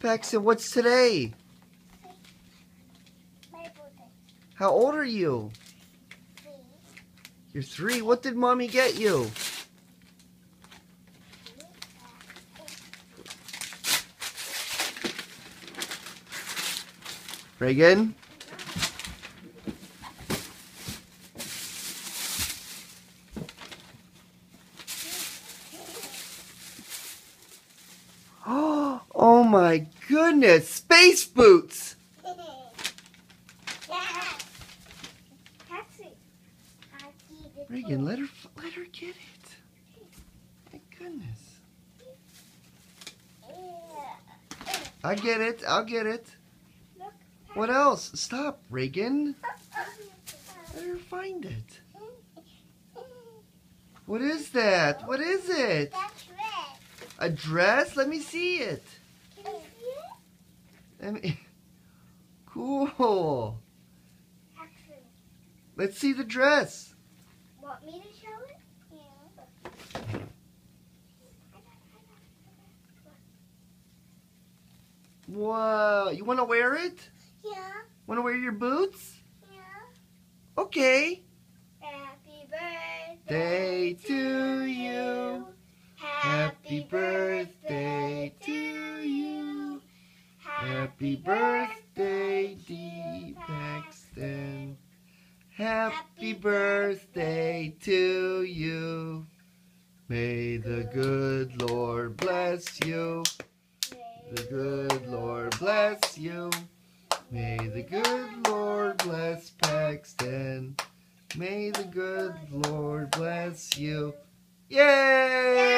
Paxtyn, what's today? My birthday. How old are you? Three. You're three. What did mommy get you? Reagan? My goodness! Space boots! Taxi. Reagan, let her let her get it. My goodness. I get it. I'll get it. What else? Stop, Reagan. Let her find it. What is that? What is it? A dress? Let me see it. Can you see it? Let me... Cool. Let's see the dress. Want me to show it? Yeah. Whoa. You want to wear it? Yeah. Want to wear your boots? Yeah. Okay. Happy birthday Day to you. Happy birthday to you. Happy birthday, D. Paxtyn. Happy birthday to you. May the good Lord bless you. The good Lord bless you. May the good Lord bless Paxtyn. May the good Lord bless you. Yay!